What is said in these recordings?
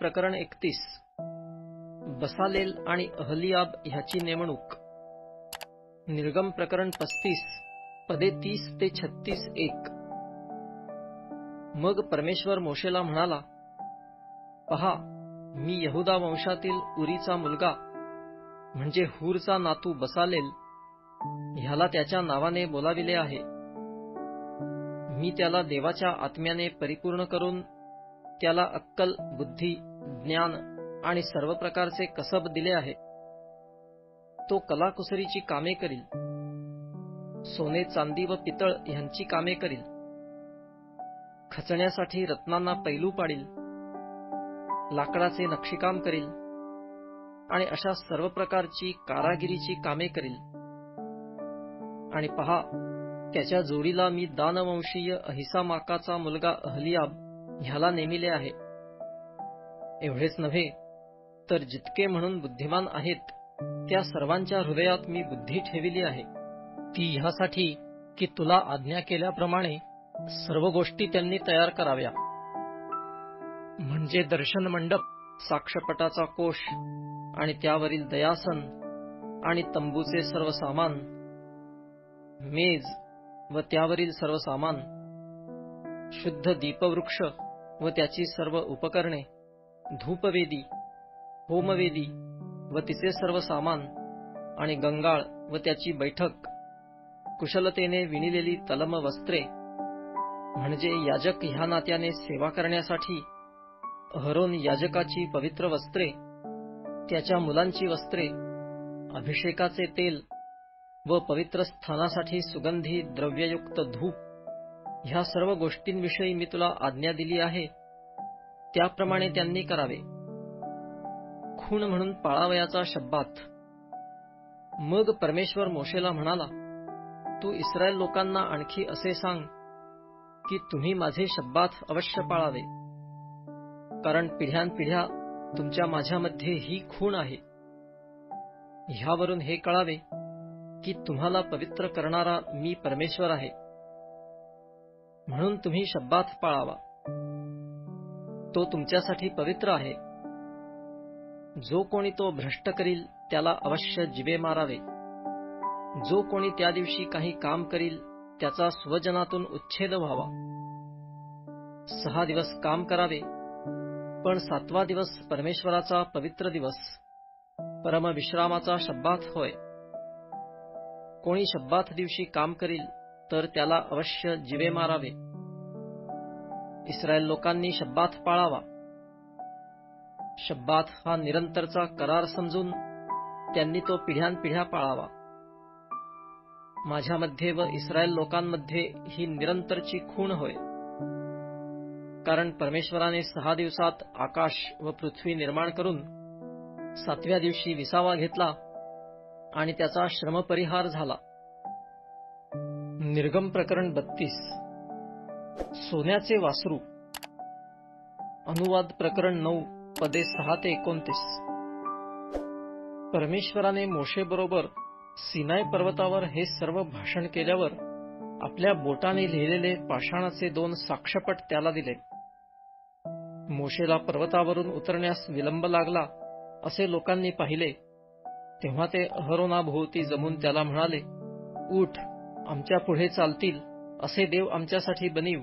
प्रकरण एकतीस. बसालेल आणि अहलियाब ह्याची नेमणूक. निर्गम प्रकरण पस्तीस पदे तीस ते छत्तीस एक. मग परमेश्वर मोशेला म्हणाला पहा मी यहुदा वंशातील उरीचा मुलगा म्हणजे हूरचा नातू बसालेल ह्याला त्याच्या नावाने बोलाविले आहे. मी त्याला देवाच्या आत्म्याने परिपूर्ण करून त्याला अक्कल बुद्धी ज्ञान आणि सर्व प्रकारचे कसब दिले आहे. तो कलाकुसरीची कामे करील. सोने चांदी व पितळ ह्यांची कामे करील. खचण्यासाठी रत्नांना पैलू पाडील. लाकडाचे नक्षीकाम करील. आणि अशा सर्व प्रकारची कारागिरीची कामे करील. आणि पहा त्याच्या जोडीला मी दानवंशीय अहिसामाकाचा मुलगा अहलियाब ह्याला नेमिले आहे. एवढेच नव्हे तर जितके म्हणून बुद्धिमान आहेत त्या सर्वांच्या हृदयात मी बुद्धी ठेविली आहे. ती ह्यासाठी की तुला आज्ञा केल्याप्रमाणे सर्व गोष्टी त्यांनी तयार कराव्या. म्हणजे दर्शन मंडप साक्षपटाचा कोश आणि त्यावरील दयासन आणि तंबूचे सर्व सामान मेज व त्यावरील सर्व सामान शुद्ध दीपवृक्ष व त्याची सर्व उपकरणे धूपवेदी होमवेदी व तिचे सर्व सामान आणि गंगाळ व त्याची बैठक कुशलतेने विणिलेली तलम वस्त्रे म्हणजे याजक ह्या नात्याने सेवा करण्यासाठी हरोन याजकाची पवित्र वस्त्रे त्याच्या मुलांची वस्त्रे अभिषेकाचे तेल व पवित्र स्थानासाठी सुगंधी द्रव्ययुक्त धूप ह्या सर्व गोष्टींविषयी मी तुला आज्ञा दिली आहे. त्याप्रमाणे त्यांनी करावे. खूण म्हणून पाळावयाचा शब्दात मग परमेश्वर मोशेला म्हणाला तू इस्रायल लोकांना आणखी असे सांग की तुम्ही माझे शब्दात अवश्य पाळावे. कारण पिढ्यानपिढ्या तुमच्या माझ्यामध्ये ही खूण आहे. ह्यावरून हे कळावे की तुम्हाला पवित्र करणारा मी परमेश्वर आहे. म्हणून तुम्ही शब्दात पाळावा. तो तुमच्यासाठी पवित्र आहे. जो कोणी तो भ्रष्ट करील त्याला अवश्य जिवे मारावे. जो कोणी त्या दिवशी काही काम करील त्याचा स्वजनातून उच्छेद व्हावा. सहा दिवस काम करावे पण सातवा दिवस परमेश्वराचा पवित्र दिवस. परमविश्रामाचा शब्बात होय. कोणी शब्बात दिवशी काम करील तर त्याला अवश्य जिवे मारावे. इस्रायल लोकांनी शब्बात पाळावा. शब्बात हा निरंतरचा करार समजून त्यांनी तो पिढ्यानपिढ्या पाळावा. माझ्यामध्ये व इस्रायल लोकांमध्ये ही निरंतरची खूण होय. कारण परमेश्वराने सहा दिवसात आकाश व पृथ्वी निर्माण करून सातव्या दिवशी विसावा घेतला आणि त्याचा श्रमपरिहार झाला. निर्गम प्रकरण बत्तीस. सोन्याचे वासरू. अनुवाद प्रकरण नऊ पदे सहा ते एकोणतीस. परमेश्वराने मोशेबरोबर सिनाय पर्वतावर हे सर्व भाषण केल्यावर आपल्या बोटाने लिहिलेले पाषाणाचे दोन साक्षपट त्याला दिले. मोशेला पर्वतावरून उतरण्यास विलंब लागला असे लोकांनी पाहिले. तेव्हा ते अहरोनाभोवती जमून त्याला म्हणाले उठ आमच्या पुढे चालतील. असे देव आमच्यासाठी बनीव.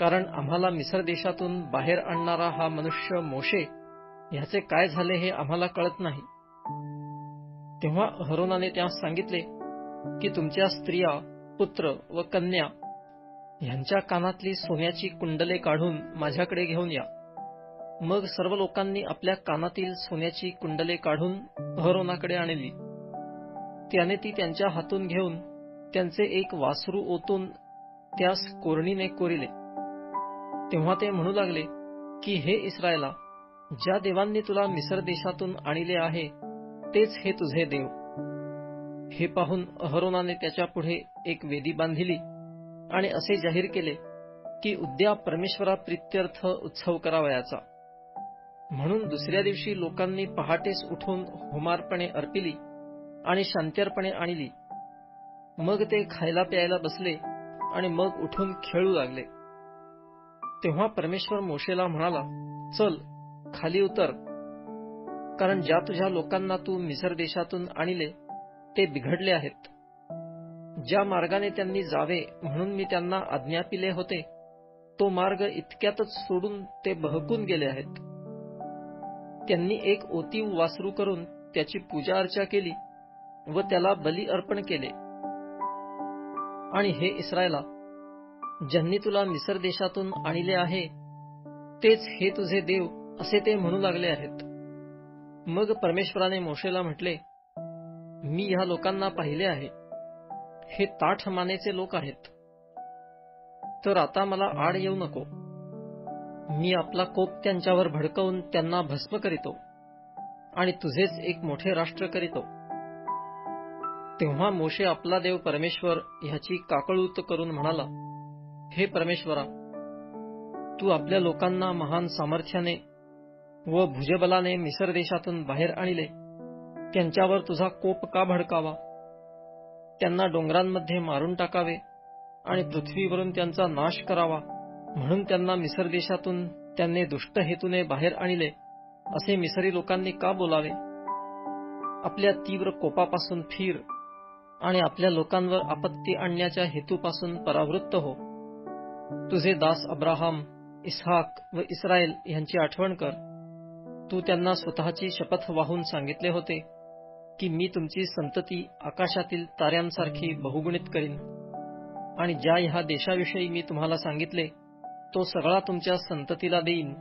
कारण आम्हाला मिसर देशातून बाहेर आणणारा हा मनुष्य मोशे ह्याचे काय झाले हे आम्हाला कळत नाही. तेव्हा हरोनाने त्यास सांगितले की तुमच्या स्त्रिया पुत्र व कन्या ह्यांच्या कानातली सोन्याची कुंडले काढून माझ्याकडे घेऊन या. मग सर्व लोकांनी आपल्या कानातील सोन्याची कुंडले काढून हरोनाकडे आणली. त्याने ती त्यांच्या हातून घेऊन त्यांचे एक वासरू ओतून त्यास कोरणीने कोरिले. तेव्हा ते म्हणू लागले की हे इस्रायला ज्या देवांनी तुला मिसर देशातून आणले आहे तेच हे तुझे देव. हे पाहून अहरोनाने त्याच्या पुढे एक वेदी बांधिली आणि असे जाहीर केले की उद्या परमेश्वरा प्रित्यर्थ उत्सव करावयाचा. म्हणून दुसऱ्या दिवशी लोकांनी पहाटेस उठून होमारपणे अर्पिली आणि शांत्यर्पणे आणली. मग ते खायला प्यायला बसले आणि मग उठून खेळू लागले. तेव्हा परमेश्वर मोशेला म्हणाला चल खाली उतर. कारण ज्या तुझ्या लोकांना तू मिसर देशातून आणले ते बिघडले आहेत. ज्या मार्गाने त्यांनी जावे म्हणून मी त्यांना आज्ञापिले होते तो मार्ग इतक्यातच सोडून ते बहकून गेले आहेत. त्यांनी एक ओतीव वासरू करून त्याची पूजा अर्चा केली व त्याला बली अर्पण केले. आणि हे इस्रायला ज्यांनी तुला मिसर देशातून आणले आहे तेच हे तुझे देव असे ते म्हणू लागले आहेत. मग परमेश्वराने मोशेला म्हटले मी ह्या लोकांना पाहिले आहे. हे ताठ मानेचे लोक आहेत. तर आता मला आड येऊ नको. मी आपला कोप त्यांच्यावर भडकवून त्यांना भस्म करीतो आणि तुझेच एक मोठे राष्ट्र करीतो. तेव्हा मोशे आपला देव परमेश्वर ह्याची काकळूत करून म्हणाला हे परमेश्वरा तू आपल्या लोकांना महान सामर्थ्याने व भुजबलाने मिसर देशातून बाहेर आणले. त्यांच्यावर तुझा कोप का भडकावा? त्यांना डोंगरांमध्ये मारून टाकावे आणि पृथ्वीवरून त्यांचा नाश करावा. म्हणून त्यांना मिसर देशातून त्यांनी दुष्ट हेतूने बाहेर आणले असे मिसरी लोकांनी का बोलावे? आपल्या तीव्र कोपापासून फिर. आणि आपल्या लोकांवर आपत्ती आणण्याच्या हेतूपासून परावृत्त हो. तुझे दास अब्राहम इसहाक व इस्रायल यांची आठवण कर. तू त्यांना स्वतःची शपथ वाहून सांगितले होते की मी तुमची संतती आकाशातील ताऱ्यांसारखी बहुगुणित करीन. आणि ज्या ह्या देशाविषयी मी तुम्हाला सांगितले तो सगळा तुमच्या संततीला देईन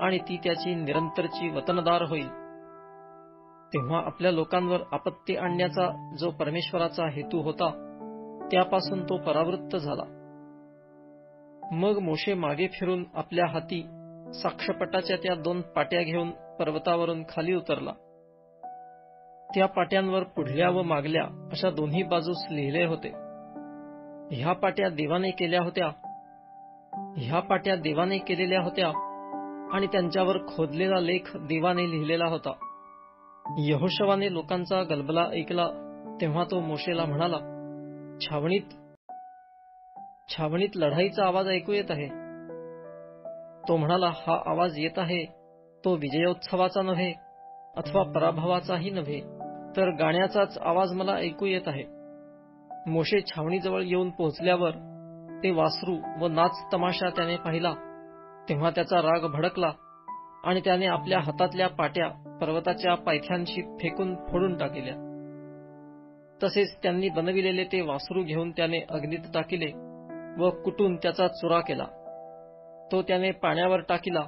आणि ती त्याची निरंतरची वतनदार होईल. तेव्हा आपल्या लोकांवर आपत्ती आणण्याचा जो परमेश्वराचा हेतू होता त्यापासून तो परावृत्त झाला. मग मोशे मागे फिरून आपल्या हाती साक्षपटाच्या त्या दोन पाट्या घेऊन पर्वतावरून खाली उतरला. त्या पाट्यांवर पुढल्या व मागल्या अशा दोन्ही बाजूस लिहिले होते. ह्या पाट्या देवाने केल्या होत्या. ह्या पाट्या देवाने केलेल्या होत्या आणि त्यांच्यावर खोदलेला लेख देवाने लिहिलेला होता. यहोशवाने लोकांचा गलबला ऐकला तेव्हा तो मोशेला म्हणाला छावणीत छावणीत लढाईचा आवाज ऐकू येत आहे. तो म्हणाला हा आवाज येत आहे. तो विजयोत्सवाचा नव्हे अथवा पराभवाचाही नव्हे तर गाण्याचाच आवाज मला ऐकू येत आहे. मोशे छावणीजवळ येऊन पोहोचल्यावर ते वासरू व नाच तमाशा त्याने पाहिला. तेव्हा त्याचा राग भडकला. आणि त्याने आपल्या हातातल्या पाट्या पर्वताच्या पायथ्यांशी फेकून फोडून टाकल्या. तसेच त्यांनी बनविलेले ते वासरू घेऊन त्याने अग्नीत टाकिले व कुटून त्याचा चुरा केला. तो त्याने पाण्यावर टाकिला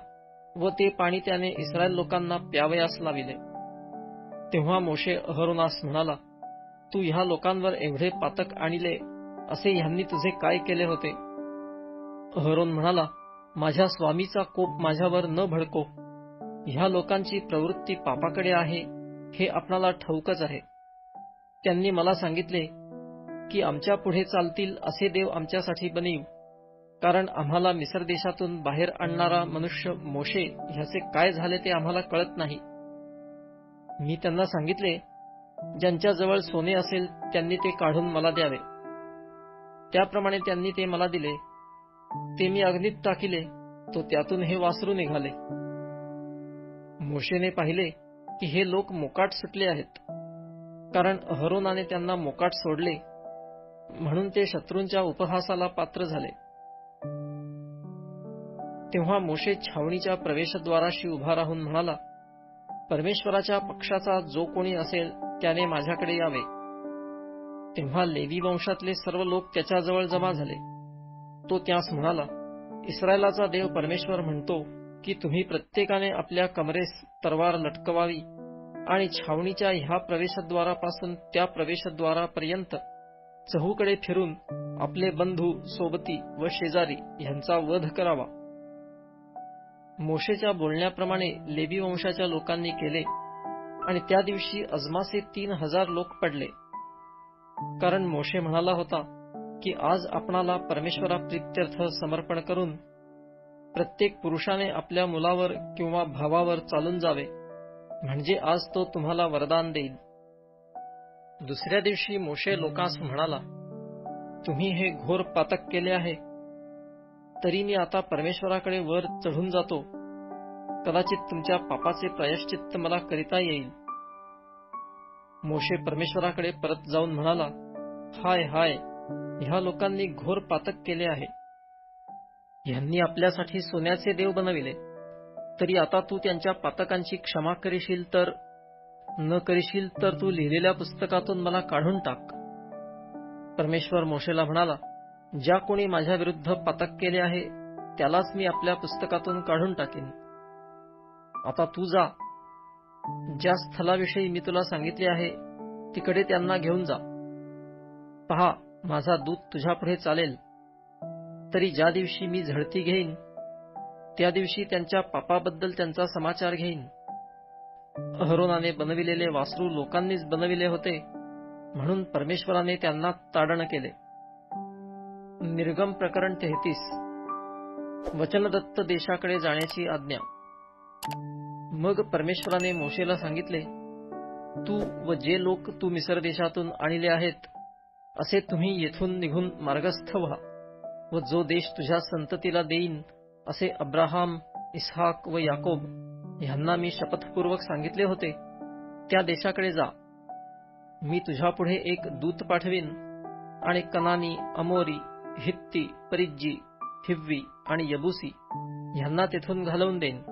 व ते पाणी त्याने इस्रायल लोकांना प्यावयास लाविले. तेव्हा मोशे अहरोनास म्हणाला तू ह्या लोकांवर एवढे पातक आणले असे ह्यांनी तुझे काय केले होते? अहरोन म्हणाला माझ्या स्वामीचा कोप माझ्यावर न भडको ह्या लोकांची प्रवृत्ती पापाकडे आहे हे आपणाला ठाऊकच आहे. त्यांनी मला सांगितले की आमच्या पुढे चालतील असे देव आमच्यासाठी बनीव कारण आम्हाला मिसर देशातून बाहेर आणणारा मनुष्य मोशे ह्याचे काय झाले ते आम्हाला कळत नाही. मी त्यांना सांगितले ज्यांच्याजवळ सोने असेल त्यांनी ते काढून मला द्यावे. त्याप्रमाणे त्यांनी ते मला दिले. ते मी अग्नीत टाकिले तो त्यातून हे वासरू निघाले. मोशेने पाहिले की हे लोक मोकाट सुटले आहेत. कारण अहरोनाने त्यांना मोकाट सोडले. म्हणून ते शत्रूंच्या उपहासाला पात्र झाले. तेव्हा मोशे छावणीच्या प्रवेशद्वाराशी उभा राहून म्हणाला परमेश्वराच्या पक्षाचा जो कोणी असेल त्याने माझ्याकडे यावे. तेव्हा लेवी वंशातले सर्व लोक त्याच्याजवळ जमा झाले. तो त्यास म्हणाला इस्रायलाचा देव परमेश्वर म्हणतो की तुम्ही प्रत्येकाने आपल्या कमरेस तरवार लटकवावी आणि छावणीच्या ह्या प्रवेशद्वारापासून त्या प्रवेशद्वारापर्यंत चहूकडे फिरून आपले बंधू सोबती व शेजारी यांचा वध करावा. मोशेच्या बोलण्याप्रमाणे लेबी वंशाच्या लोकांनी केले आणि त्या दिवशी अजमासे तीन हजार लोक पडले. कारण मोशे म्हणाला होता की आज आपणाला परमेश्वरा प्रित्यर्थ समर्पण करून प्रत्येक पुरुषाने आपल्या मुलावर किंवा भावावर चालून जावे म्हणजे आज तो तुम्हाला वरदान देईल दुसऱ्या दिवशी मोशे लोकांस म्हणाला तुम्ही हे घोर पातक केले आहे. तरी मी आता परमेश्वराकडे वर चढून जातो. कदाचित तुमच्या पापाचे प्रायश्चित्त मला करिता येईल. मोशे परमेश्वराकडे परत जाऊन म्हणाला हाय हाय ह्या लोकांनी घोर पातक केले आहे. यांनी आपल्यासाठी सोन्याचे देव बनविले. तरी आता तू त्यांच्या पातकांची क्षमा करीशील तर न करीशील तर तू लिहिलेल्या पुस्तकातून मला काढून टाक. परमेश्वर मोशेला म्हणाला ज्या कोणी माझ्या विरुद्ध पातक केले आहे त्यालाच मी आपल्या पुस्तकातून काढून टाकेन. आता तू जा. ज्या स्थलाविषयी मी तुला सांगितले आहे तिकडे त्यांना घेऊन जा. पहा माझा दूत तुझ्यापुढे चालेल. तरी ज्या दिवशी मी झडती घेईन त्या दिवशी त्यांच्या पापाबद्दल त्यांचा समाचार घेईन. अहरोनाने बनविलेले वासरू लोकांनीच बनविले होते म्हणून परमेश्वराने त्यांना ताडण केले. निर्गम प्रकरण तेहतीस. वचनदत्त देशाकडे जाण्याची आज्ञा. मग परमेश्वराने मोशेला सांगितले तू व जे लोक तू मिसर देशातून आणले आहेत असे तुम्ही येथून निघून मार्गस्थ व्हा. व जो देश तुझ्या संततीला देईन असे अब्राहम इस्हाक व याकोब ह्यांना मी शपथपूर्वक सांगितले होते. त्या देशाकडे जा. मी तुझ्यापुढे एक दूत पाठवीन आणि कनानी अमोरी हित्ती परिज्जी हिव्वी आणि यबुसी ह्यांना तेथून घालवून देईन.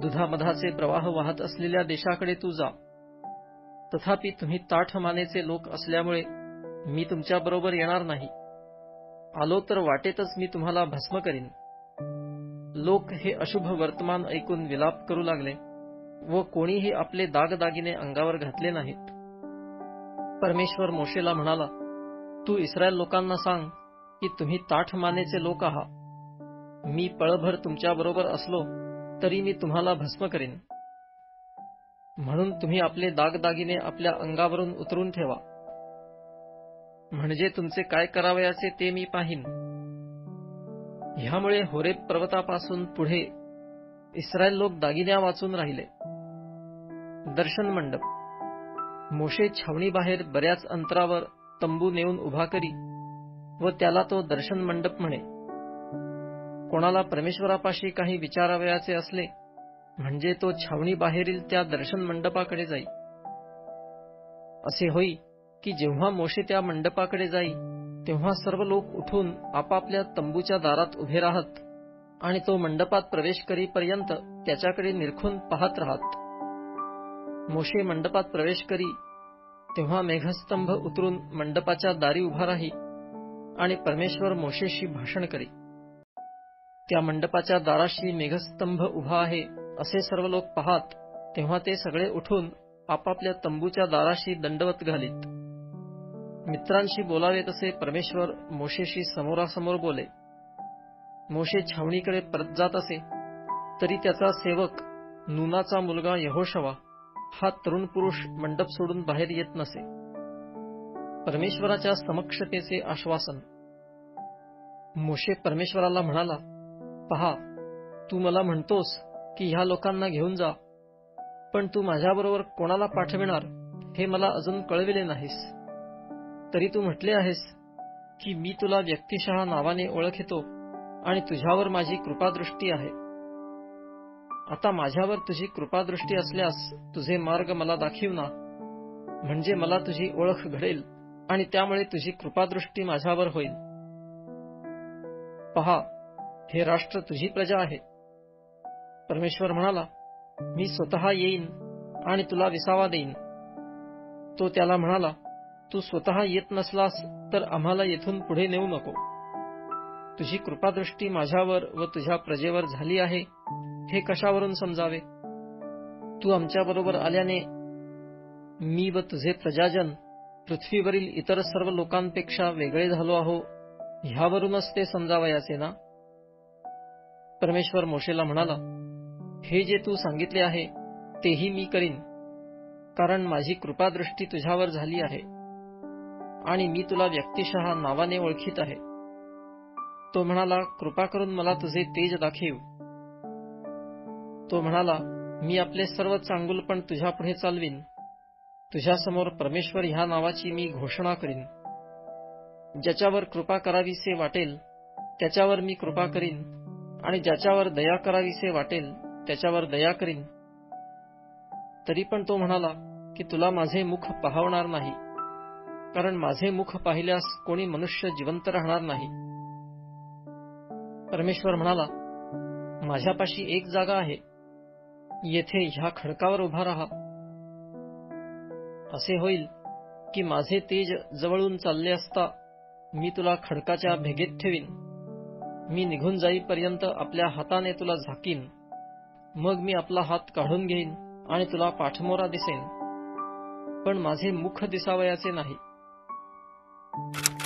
दुधामधाचे प्रवाह वाहत असलेल्या देशाकडे तू जा. तथापि तुम्ही ताठ मानेचे लोक असल्यामुळे मी तुमच्या बरोबर येणार नाही. आलो तर वाटेतच मी तुम्हाला भस्म करीन. लोक हे अशुभ वर्तमान ऐकून विलाप करू लागले व कोणीही आपले दागदागिने अंगावर घातले नाहीत. परमेश्वर मोशेला म्हणाला तू इस्रायल लोकांना सांग की तुम्ही ताठ मानेचे लोक आहात. मी पळभर तुमच्या बरोबर असलो तरी मी तुम्हाला भस्म करीन. म्हणून तुम्ही आपले दागदागिने आपल्या अंगावरून उतरून ठेवा. म्हणजे तुमचे काय करावयाचे ते मी पाहीन. ह्यामुळे होरेब पर्वतापासून पुढे इस्रायल लोक दागिन्या वाचून राहिले. दर्शन मंडप. मोशे छावणीबाहेर बऱ्याच अंतरावर तंबू नेऊन उभा करी व त्याला तो दर्शन मंडप म्हणे. कोणाला परमेश्वरापाशी काही विचारावयाचे असले म्हणजे तो छावणी बाहेरील त्या दर्शन मंडपाकडे जाई. असे होई की जेव्हा मोशे त्या मंडपाकडे जाई तेव्हा सर्व लोक उठून आपापल्या तंबूच्या दारात उभे राहत आणि तो मंडपात प्रवेश करीपर्यंत त्याच्याकडे निरखून पाहत राहत. मोशे मंडपात प्रवेश करी तेव्हा मेघस्तंभ उतरून मंडपाच्या दारी उभा राही आणि परमेश्वर मोशेशी भाषण करी. त्या मंडपाच्या दाराशी मेघस्तंभ उभा आहे असे सर्व लोक पाहत तेव्हा ते सगळे उठून आपापल्या तंबूच्या दाराशी दंडवत घालीत. मित्रांशी बोलावे तसे परमेश्वर मोशेशी समोरासमोर बोले. मोशे छावणीकडे परत जात असे तरी त्याचा सेवक नुनाचा मुलगा यहोशवा हा तरुण पुरुष मंडप सोडून बाहेर येत नसे. परमेश्वराच्या समक्षतेचे आश्वासन. मोशे परमेश्वराला म्हणाला पहा तू मला म्हणतोस की ह्या लोकांना घेऊन जा पण तू माझ्याबरोबर कोणाला पाठविणार हे मला अजून कळविले नाहीस. तरी तू म्हटले आहेस की मी तुला व्यक्तिशः नावाने ओळखतो आणि तुझ्यावर माझी कृपादृष्टी आहे. आता माझ्यावर तुझी कृपादृष्टी असल्यास तुझे मार्ग मला दाखीव ना. म्हणजे मला तुझी ओळख घडेल आणि त्यामुळे तुझी कृपादृष्टी माझ्यावर होईल. पहा हे राष्ट्र तुझी प्रजा आहे. परमेश्वर म्हणाला मी स्वतः येईन आणि तुला विसावा देईन. तो त्याला म्हणाला तू स्वतः येत नसलास तर आम्हाला येथून पुढे नेऊ नको. तुझी कृपादृष्टी माझ्यावर व तुझ्या प्रजेवर झाली आहे हे कशावरून समजावे? तू आमच्याबरोबर आल्याने मी व तुझे प्रजाजन पृथ्वीवरील इतर सर्व लोकांपेक्षा वेगळे झालो आहो ह्यावरूनच ते समजावयाचे ना? परमेश्वर मोशेला म्हणाला हे जे तू सांगितले आहे तेही मी करीन कारण माझी कृपादृष्टी तुझ्यावर झाली आहे. आणि मी तुला व्यक्तिशः नावाने ओळखीत आहे. तो म्हणाला कृपा करून मला तुझे तेज दाखीव. तो म्हणाला मी आपले सर्व चांगुलपण तुझ्यापुढे चालवीन. तुझ्यासमोर परमेश्वर ह्या नावाची मी घोषणा करीन. ज्याच्यावर कृपा करावीसे वाटेल त्याच्यावर मी कृपा करीन. आणि ज्याच्यावर दया करावीसे वाटेल त्याच्यावर दया करीन. तरी पण तो म्हणाला की तुला माझे मुख पाहवणार नाही. कारण माझे मुख पाहिल्यास कोणी मनुष्य जिवंत राहणार नाही. परमेश्वर म्हणाला माझ्यापाशी एक जागा आहे. येथे ह्या खडकावर उभा राहा. असे होईल की माझे तेज जवळून चालले असता मी तुला खडकाच्या भेगेत ठेवीन. मी निघून जाईपर्यंत आपल्या हाताने तुला झाकीन. मग मी आपला हात काढून घेईन आणि तुला पाठमोरा दिसेन. पण माझे मुख दिसावयाचे नाही. you